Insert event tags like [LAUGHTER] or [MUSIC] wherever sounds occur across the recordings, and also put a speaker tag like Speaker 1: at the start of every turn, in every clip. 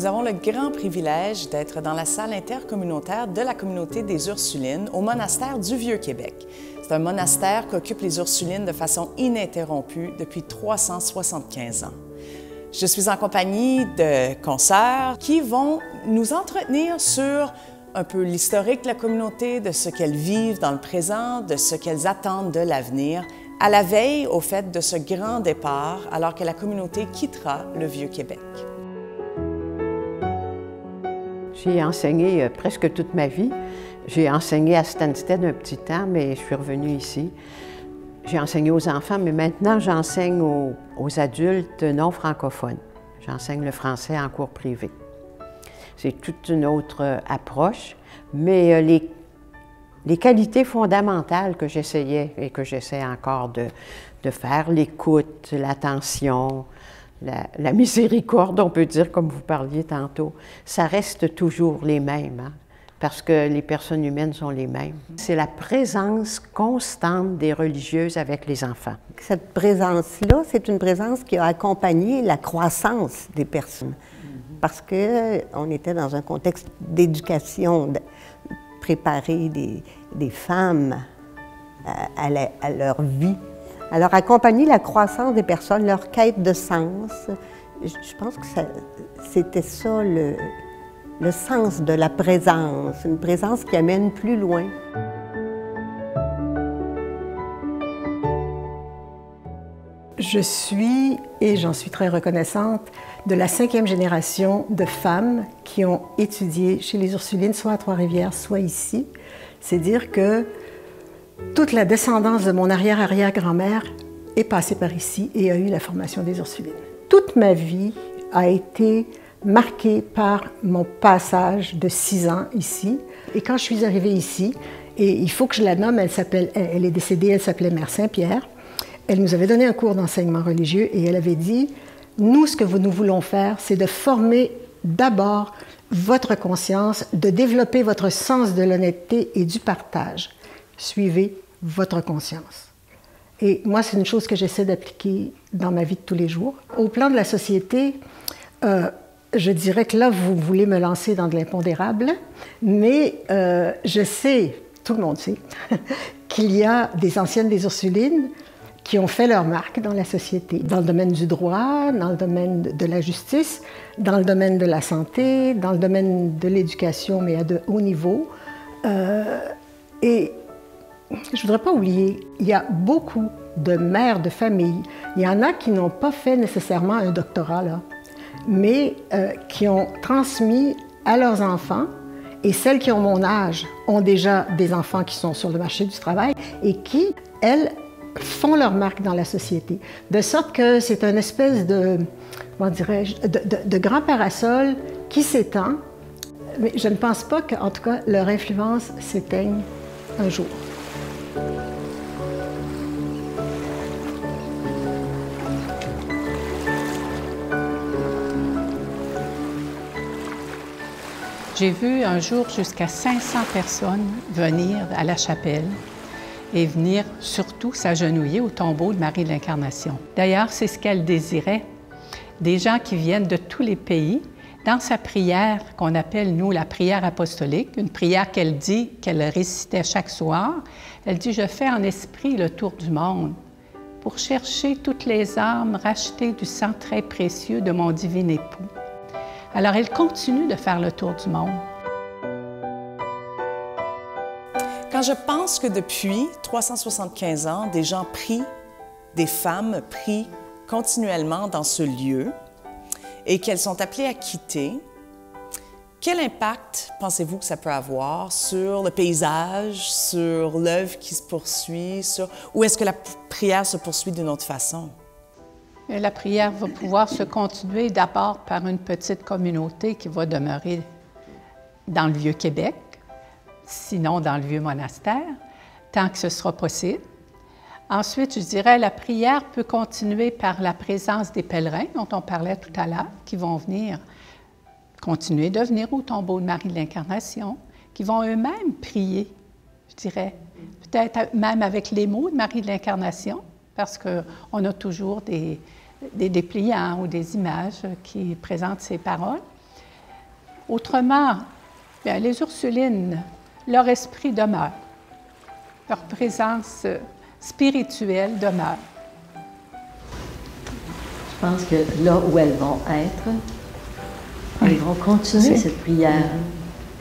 Speaker 1: nous avons le grand privilège d'être dans la salle intercommunautaire de la communauté des Ursulines au monastère du Vieux-Québec. C'est un monastère qu'occupent les Ursulines de façon ininterrompue depuis 375 ans. Je suis en compagnie de consoeurs qui vont nous entretenir sur un peu l'historique de la communauté, de ce qu'elles vivent dans le présent, de ce qu'elles attendent de l'avenir, à la veille au fait de ce grand départ alors que la communauté quittera le Vieux-Québec.
Speaker 2: J'ai enseigné euh, presque toute ma vie. J'ai enseigné à Stansted un petit temps, mais je suis revenue ici. J'ai enseigné aux enfants, mais maintenant j'enseigne aux, adultes non francophones. J'enseigne le français en cours privé. C'est toute une autre euh, approche, mais euh, les, les qualités fondamentales que j'essayais et que j'essaie encore de, de faire, l'écoute, l'attention, la, miséricorde, on peut dire, comme vous parliez tantôt, ça reste toujours les mêmes, hein, parce que les personnes humaines sont les mêmes. C'est la présence constante des religieuses avec les enfants.
Speaker 3: Cette présence-là, c'est une présence qui a accompagné la croissance des personnes, parce qu'on était dans un contexte d'éducation, préparer des, femmes à, à leur vie alors, accompagner la croissance des personnes, leur quête de sens, je pense que c'était ça le, sens de la présence, une présence qui amène plus loin.
Speaker 4: Je suis, et j'en suis très reconnaissante, de la cinquième génération de femmes qui ont étudié chez les Ursulines, soit à Trois-Rivières, soit ici. C'est dire que toute la descendance de mon arrière-arrière-grand-mère est passée par ici et a eu la formation des Ursulines. Toute ma vie a été marquée par mon passage de six ans ici. Et quand je suis arrivée ici, et il faut que je la nomme, elle, s'appelle, elle est décédée, elle s'appelait Mère Saint-Pierre. Elle nous avait donné un cours d'enseignement religieux et elle avait dit, nous, ce que nous voulons faire, c'est de former d'abord votre conscience, de développer votre sens de l'honnêteté et du partage suivez votre conscience. Et moi, c'est une chose que j'essaie d'appliquer dans ma vie de tous les jours. Au plan de la société, euh, je dirais que là, vous voulez me lancer dans de l'impondérable, mais euh, je sais, tout le monde sait, [LAUGHS] qu'il y a des anciennes des Ursulines qui ont fait leur marque dans la société, dans le domaine du droit, dans le domaine de la justice, dans le domaine de la santé, dans le domaine de l'éducation, mais à de haut niveau. Euh, et je ne voudrais pas oublier, il y a beaucoup de mères de famille. Il y en a qui n'ont pas fait nécessairement un doctorat, mais euh, qui ont transmis à leurs enfants, et celles qui ont mon âge ont déjà des enfants qui sont sur le marché du travail et qui, elles, font leur marque dans la société. De sorte que c'est une espèce de, comment dirais-je, de, de grand parasol qui s'étend, mais je ne pense pas qu'en tout cas leur influence s'éteigne un jour.
Speaker 5: J'ai vu un jour jusqu'à 500 personnes venir à la chapelle et venir surtout s'agenouiller au tombeau de Marie de l'Incarnation. D'ailleurs, c'est ce qu'elle désirait. Des gens qui viennent de tous les pays. Dans sa prière, qu'on appelle, nous, la prière apostolique, une prière qu'elle dit, qu'elle récitait chaque soir, elle dit, je fais en esprit le tour du monde pour chercher toutes les âmes rachetées du sang très précieux de mon divin époux. Alors elle continue de faire le tour du monde.
Speaker 1: Quand je pense que depuis 375 ans, des gens prient, des femmes prient continuellement dans ce lieu et qu'elles sont appelées à quitter, quel impact pensez-vous que ça peut avoir sur le paysage, sur l'œuvre qui se poursuit, ou est-ce que la prière se poursuit d'une autre façon?
Speaker 5: La prière va pouvoir se continuer d'abord par une petite communauté qui va demeurer dans le Vieux-Québec, sinon dans le Vieux Monastère, tant que ce sera possible. Ensuite, je dirais, la prière peut continuer par la présence des pèlerins dont on parlait tout à l'heure, qui vont venir continuer de venir au tombeau de Marie de l'Incarnation, qui vont eux-mêmes prier, je dirais, peut-être même avec les mots de Marie de l'Incarnation, parce qu'on a toujours des, des dépliants ou des images qui présentent ces paroles. Autrement, bien, les Ursulines, leur esprit demeure, leur présence spirituelle demeure.
Speaker 6: Je pense que là où elles vont être, elles vont continuer cette prière.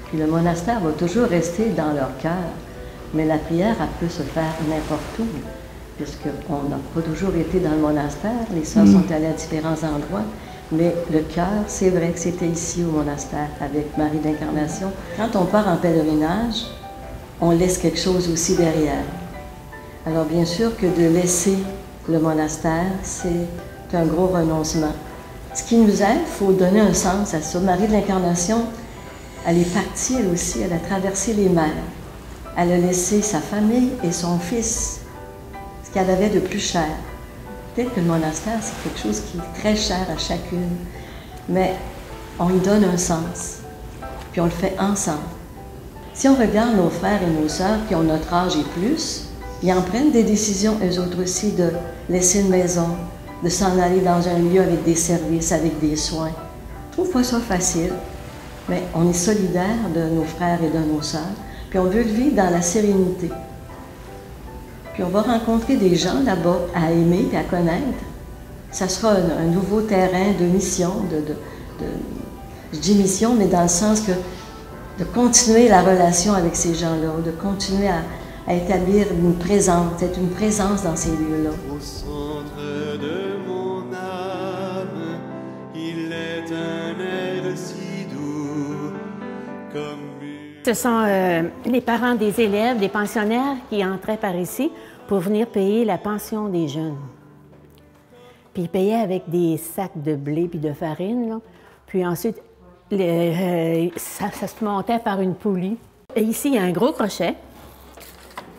Speaker 6: Puis le monastère va toujours rester dans leur cœur, mais la prière, elle peut se faire n'importe où, puisqu'on n'a pas toujours été dans le monastère, les sœurs mm. sont allées à différents endroits, mais le cœur, c'est vrai que c'était ici au monastère avec Marie d'Incarnation. Quand on part en pèlerinage, on laisse quelque chose aussi derrière. Alors bien sûr que de laisser le monastère, c'est un gros renoncement. Ce qui nous aide, il faut donner un sens à ça. Marie de l'Incarnation, elle est partie, elle aussi, elle a traversé les mers. Elle a laissé sa famille et son fils, ce qu'elle avait de plus cher. Peut-être que le monastère, c'est quelque chose qui est très cher à chacune, mais on y donne un sens, puis on le fait ensemble. Si on regarde nos frères et nos sœurs qui ont notre âge et plus, ils en prennent des décisions, eux autres aussi, de laisser une maison, de s'en aller dans un lieu avec des services, avec des soins. Je trouve pas ça facile, mais on est solidaire de nos frères et de nos sœurs, puis on veut vivre dans la sérénité. Puis on va rencontrer des gens là-bas à aimer et à connaître. Ça sera un, nouveau terrain de mission, de, de, je dis mission, mais dans le sens que de continuer la relation avec ces gens-là, de continuer à, à établir une présence, être une présence dans ces lieux-là.
Speaker 7: Ce sont euh, les parents des élèves, des pensionnaires qui entraient par ici pour venir payer la pension des jeunes. Puis ils payaient avec des sacs de blé puis de farine. Puis ensuite, euh, ça, se montait par une poulie. Et ici, il y a un gros crochet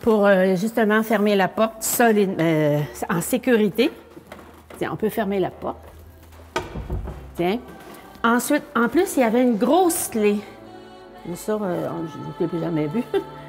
Speaker 7: pour euh, justement fermer la porte solide, en sécurité. Tiens, on peut fermer la porte. Tiens. Ensuite, en plus, il y avait une grosse clé. Ça, euh, je ne l'ai plus jamais vu. [LAUGHS]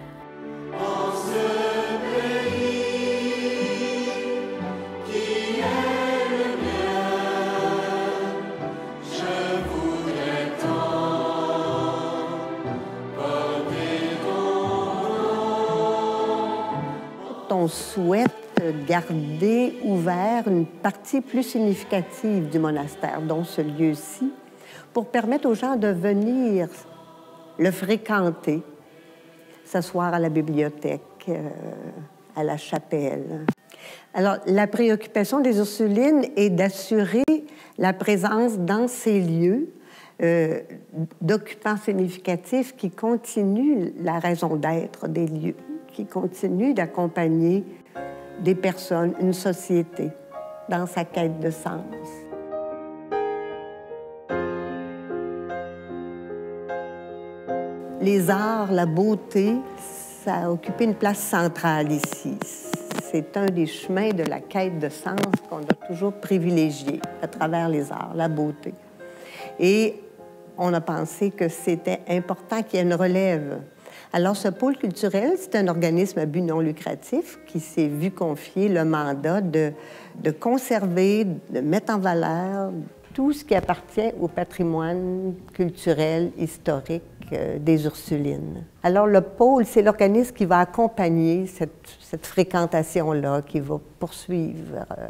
Speaker 3: on souhaite garder ouvert une partie plus significative du monastère, dont ce lieu-ci, pour permettre aux gens de venir le fréquenter, s'asseoir à la bibliothèque, euh, à la chapelle. Alors, la préoccupation des Ursulines est d'assurer la présence dans ces lieux euh, d'occupants significatifs qui continuent la raison d'être des lieux, qui continuent d'accompagner des personnes, une société dans sa quête de sens. les arts, la beauté, ça a occupé une place centrale ici. C'est un des chemins de la quête de sens qu'on a toujours privilégié à travers les arts, la beauté. Et on a pensé que c'était important qu'il y ait une relève. Alors, ce pôle culturel, c'est un organisme à but non lucratif qui s'est vu confier le mandat de, de conserver, de mettre en valeur tout ce qui appartient au patrimoine culturel, historique euh, des Ursulines. Alors le pôle, c'est l'organisme qui va accompagner cette, fréquentation-là, qui va poursuivre euh,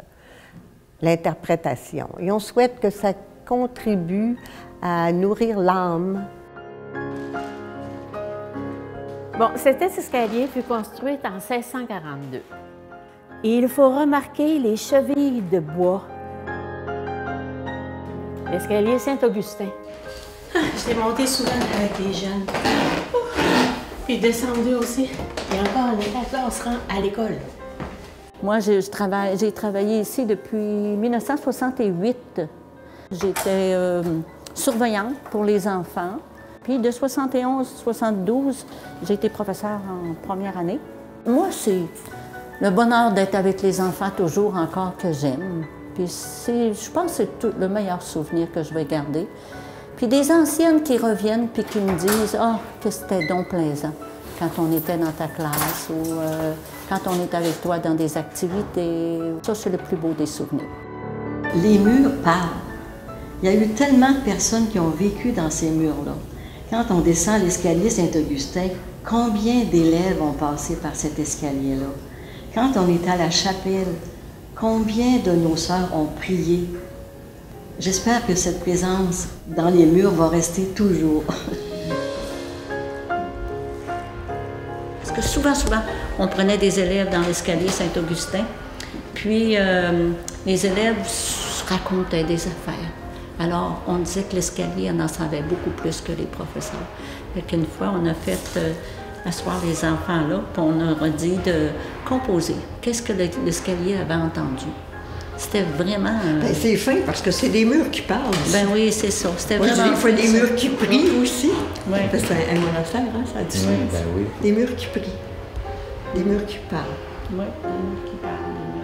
Speaker 3: l'interprétation. Et on souhaite que ça contribue à nourrir l'âme.
Speaker 7: Bon, cet escalier fut construit en 1642. Et il faut remarquer les chevilles de bois. L'escalier Saint-Augustin. [LAUGHS] Je l'ai monté souvent avec les jeunes. Puis descendu aussi. Et encore, on était là, on se rend à l'école.
Speaker 8: Moi, j'ai travaillé ici depuis 1968. J'étais euh, surveillante pour les enfants. Puis de 71-72, j'ai été professeure en première année. Moi, c'est le bonheur d'être avec les enfants toujours encore que j'aime. Puis je pense que c'est le meilleur souvenir que je vais garder. Puis des anciennes qui reviennent puis qui me disent Ah, que c'était donc plaisant quand on était dans ta classe ou euh, quand on est avec toi dans des activités. Ça, c'est le plus beau des souvenirs.
Speaker 6: Les murs parlent. Il y a eu tellement de personnes qui ont vécu dans ces murs-là. Quand on descend l'escalier Saint-Augustin, combien d'élèves ont passé par cet escalier-là? Quand on est à la chapelle, combien de nos sœurs ont prié? J'espère que cette présence dans les murs va rester toujours. [LAUGHS]
Speaker 8: Parce que souvent, souvent, on prenait des élèves dans l'escalier Saint-Augustin, puis euh, les élèves se racontaient des affaires. Alors, on disait que l'escalier en en savait beaucoup plus que les professeurs. Fait qu'une fois, on a fait euh, asseoir les enfants là, puis on leur a dit de composer. Qu'est-ce que le- l'escalier avait entendu? C'était vraiment... euh,
Speaker 9: Ben, c'est fin parce que c'est des murs qui parlent.
Speaker 8: ben oui, c'est ça. C'était
Speaker 9: Moi, je dis,
Speaker 8: vraiment...
Speaker 9: il faut des murs qui prient aussi.
Speaker 8: Ouais.
Speaker 9: Parce que c'est un monastère, hein, ça a du sens.
Speaker 10: ben oui.
Speaker 9: Des murs qui prient. Des murs qui parlent.
Speaker 8: Ouais, des murs qui parlent, des.